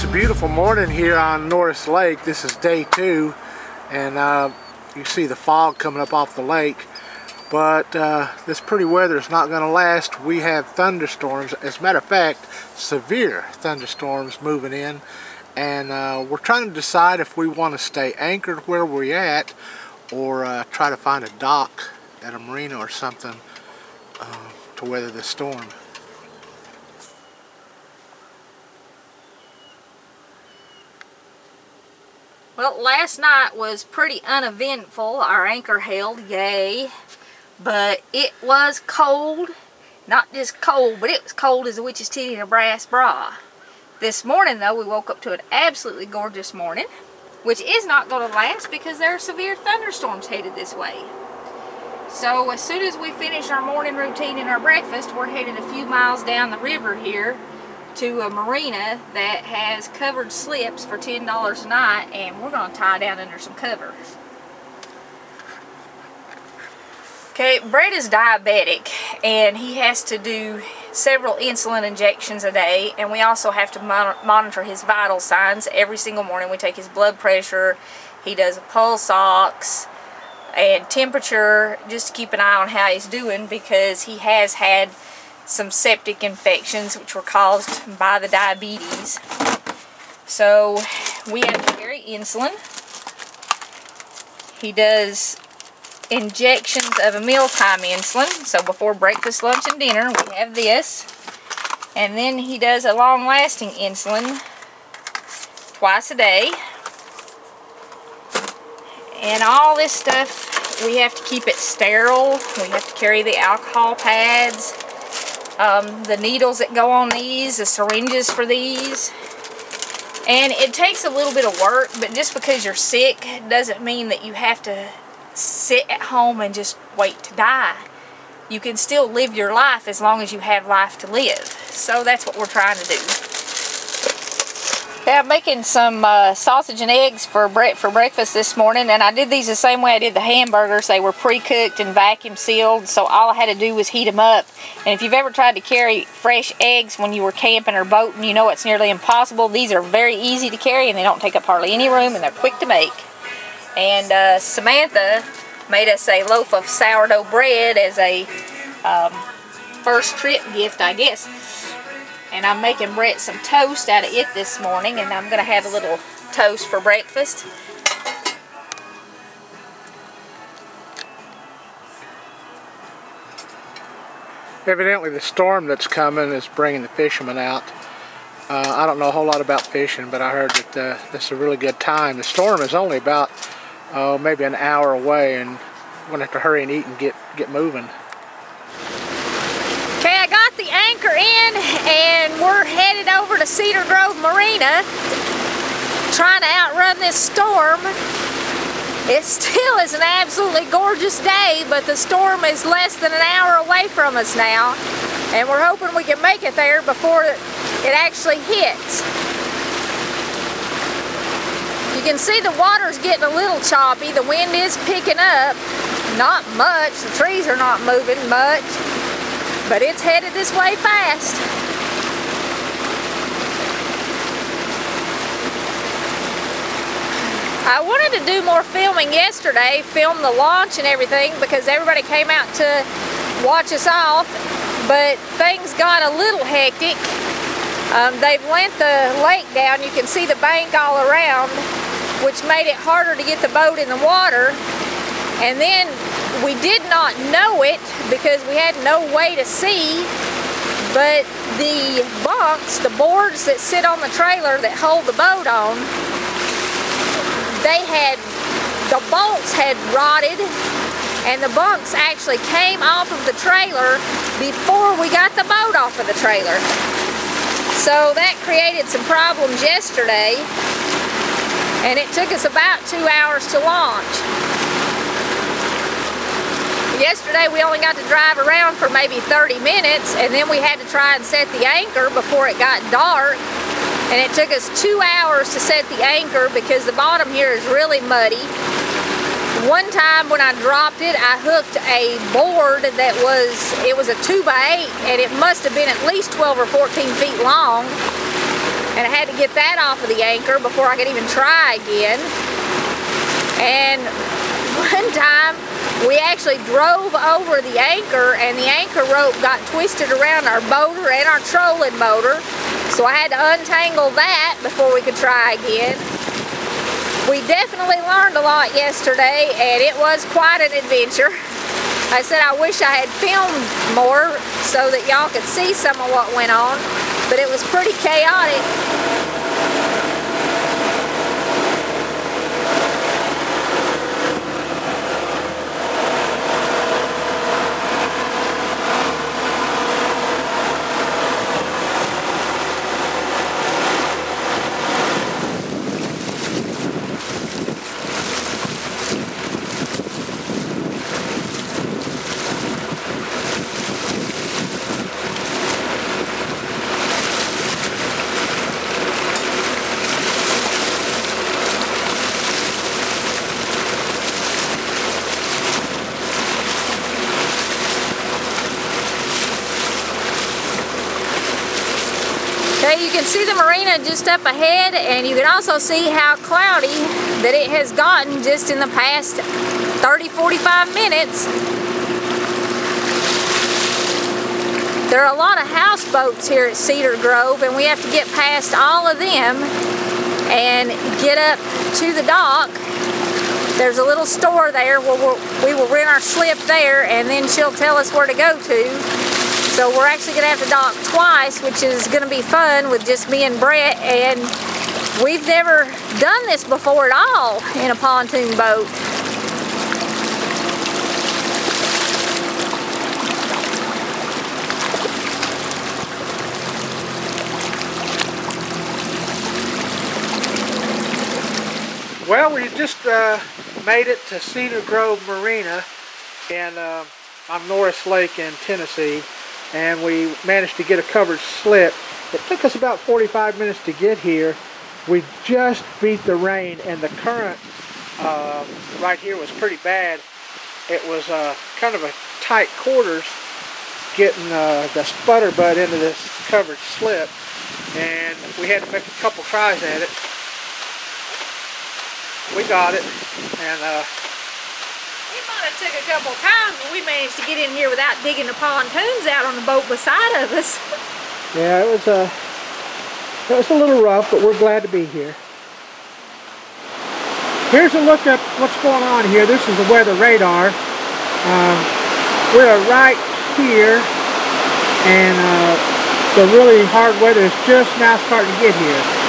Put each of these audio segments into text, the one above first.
It's a beautiful morning here on Norris Lake. This is day two and uh, you see the fog coming up off the lake. But uh, this pretty weather is not going to last. We have thunderstorms. As a matter of fact, severe thunderstorms moving in. And uh, we're trying to decide if we want to stay anchored where we're at or uh, try to find a dock at a marina or something uh, to weather the storm. Well, last night was pretty uneventful. Our anchor held, yay. But it was cold. Not just cold, but it was cold as a witch's titty in a brass bra. This morning, though, we woke up to an absolutely gorgeous morning, which is not going to last because there are severe thunderstorms headed this way. So as soon as we finish our morning routine and our breakfast, we're headed a few miles down the river here to a marina that has covered slips for $10 a night and we're going to tie down under some cover. Okay, Bret is diabetic and he has to do several insulin injections a day and we also have to mon monitor his vital signs every single morning. We take his blood pressure, he does a pulse ox and temperature just to keep an eye on how he's doing because he has had some septic infections which were caused by the diabetes. So we have to carry insulin. He does injections of a mealtime insulin. So before breakfast, lunch, and dinner, we have this. And then he does a long-lasting insulin twice a day. And all this stuff, we have to keep it sterile. We have to carry the alcohol pads um, the needles that go on these, the syringes for these. And it takes a little bit of work, but just because you're sick doesn't mean that you have to sit at home and just wait to die. You can still live your life as long as you have life to live. So that's what we're trying to do. Okay, I'm making some uh, sausage and eggs for bre for breakfast this morning, and I did these the same way I did the hamburgers. They were pre-cooked and vacuum sealed, so all I had to do was heat them up. And if you've ever tried to carry fresh eggs when you were camping or boating, you know it's nearly impossible. These are very easy to carry, and they don't take up hardly any room, and they're quick to make. And uh, Samantha made us a loaf of sourdough bread as a um, first trip gift, I guess. And I'm making Bret some toast out of it this morning, and I'm going to have a little toast for breakfast. Evidently the storm that's coming is bringing the fishermen out. Uh, I don't know a whole lot about fishing, but I heard that uh, this is a really good time. The storm is only about uh, maybe an hour away, and we're going to have to hurry and eat and get, get moving. Okay, I got the anchor in and we're headed over to Cedar Grove Marina trying to outrun this storm. It still is an absolutely gorgeous day, but the storm is less than an hour away from us now. And we're hoping we can make it there before it actually hits. You can see the water's getting a little choppy. The wind is picking up. Not much. The trees are not moving much but it's headed this way fast. I wanted to do more filming yesterday, film the launch and everything because everybody came out to watch us off, but things got a little hectic. Um, they've lent the lake down, you can see the bank all around, which made it harder to get the boat in the water. And then we did not know it because we had no way to see, but the bunks, the boards that sit on the trailer that hold the boat on, they had, the bolts had rotted and the bunks actually came off of the trailer before we got the boat off of the trailer. So that created some problems yesterday and it took us about two hours to launch. Yesterday we only got to drive around for maybe 30 minutes and then we had to try and set the anchor before it got dark. And it took us two hours to set the anchor because the bottom here is really muddy. One time when I dropped it, I hooked a board that was, it was a 2 by 8 and it must have been at least 12 or 14 feet long. and I had to get that off of the anchor before I could even try again. And one time we actually drove over the anchor and the anchor rope got twisted around our motor and our trolling motor. So I had to untangle that before we could try again. We definitely learned a lot yesterday and it was quite an adventure. I said I wish I had filmed more so that y'all could see some of what went on, but it was pretty chaotic. Okay, you can see the marina just up ahead and you can also see how cloudy that it has gotten just in the past 30-45 minutes. There are a lot of houseboats here at Cedar Grove and we have to get past all of them and get up to the dock. There's a little store there where we'll, we will rent our slip there and then she'll tell us where to go to. So we're actually going to have to dock twice, which is going to be fun with just me and Bret. And we've never done this before at all in a pontoon boat. Well, we just uh, made it to Cedar Grove Marina and uh, on Norris Lake in Tennessee and we managed to get a covered slip. It took us about 45 minutes to get here. We just beat the rain and the current uh, right here was pretty bad. It was uh, kind of a tight quarters getting uh, the sputter butt into this covered slip and we had to make a couple tries at it. We got it and it took a couple times, but we managed to get in here without digging the pontoons out on the boat beside of us. Yeah, it was a, uh, it was a little rough, but we're glad to be here. Here's a look at what's going on here. This is the weather radar. Uh, we're right here, and uh, the really hard weather is just now starting to get here.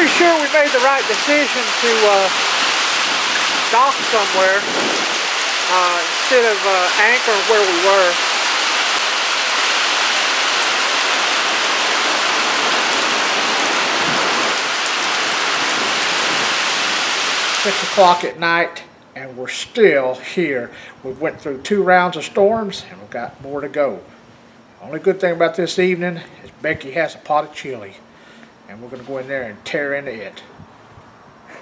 Pretty sure we made the right decision to uh, dock somewhere uh, instead of uh, anchor where we were. Six o'clock at night and we're still here. We went through two rounds of storms and we've got more to go. Only good thing about this evening is Becky has a pot of chili and we're going to go in there and tear into it.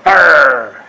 Arr!